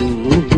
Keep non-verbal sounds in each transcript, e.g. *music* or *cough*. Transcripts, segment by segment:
Uhum.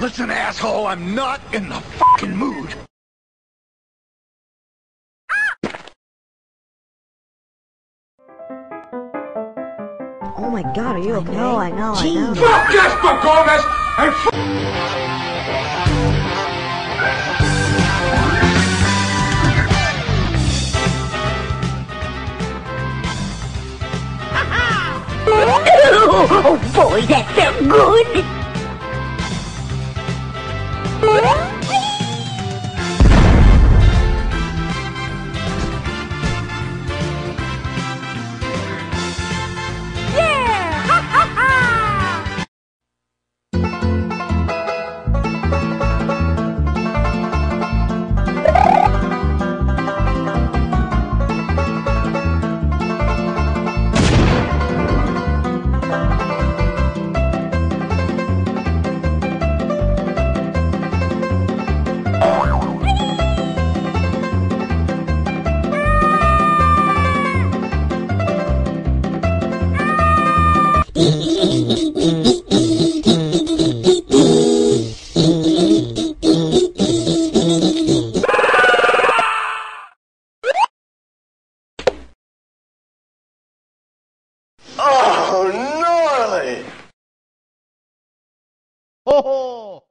Listen, asshole, I'm not in the fucking mood. Ah! Oh my god, are you okay? No, I know, I know. Fuck Jesper Gomez and f- *laughs* Oh boy, that felt good! ¿Eh? Oh, gnarly! Oh!